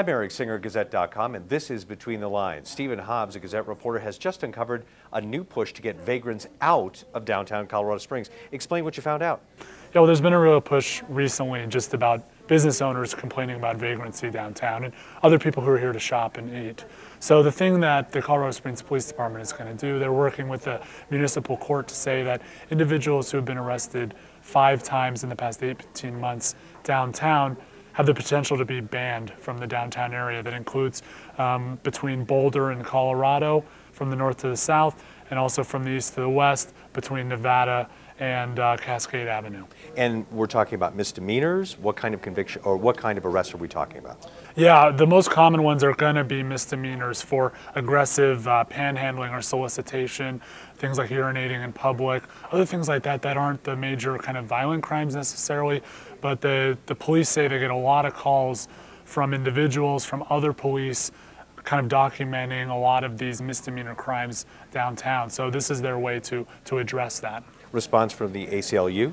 I'm Eric Singer, Gazette.com, and this is Between the Lines. Stephen Hobbs, a Gazette reporter, has just uncovered a new push to get vagrants out of downtown Colorado Springs. Explain what you found out. Yeah, well, there's been a real push recently just about business owners complaining about vagrancy downtown and other people who are here to shop and eat. So the thing that the Colorado Springs Police Department is going to do, they're working with the municipal court to say that individuals who have been arrested five times in the past 18 months downtown have the potential to be banned from the downtown area. That includes um, between Boulder and Colorado, from the north to the south, and also from the east to the west, between Nevada and uh, Cascade Avenue. And we're talking about misdemeanors. What kind of conviction or what kind of arrest are we talking about? Yeah, the most common ones are going to be misdemeanors for aggressive uh, panhandling or solicitation, things like urinating in public, other things like that that aren't the major kind of violent crimes necessarily, but the, the police say they get a lot of calls from individuals, from other police, kind of documenting a lot of these misdemeanor crimes downtown. So this is their way to, to address that response from the ACLU?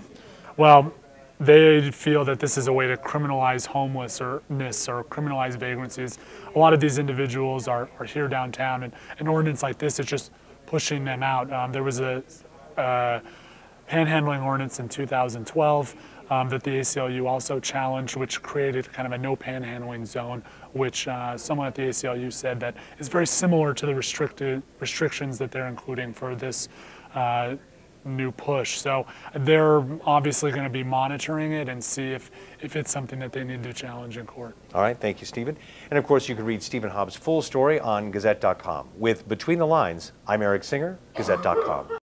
Well, they feel that this is a way to criminalize homelessness or criminalize vagrancies. A lot of these individuals are, are here downtown, and an ordinance like this is just pushing them out. Um, there was a uh, panhandling ordinance in 2012 um, that the ACLU also challenged, which created kind of a no panhandling zone, which uh, someone at the ACLU said that is very similar to the restricted restrictions that they're including for this uh, new push. So they're obviously going to be monitoring it and see if, if it's something that they need to challenge in court. All right, thank you, Stephen. And of course, you can read Stephen Hobbs' full story on Gazette.com. With Between the Lines, I'm Eric Singer, Gazette.com.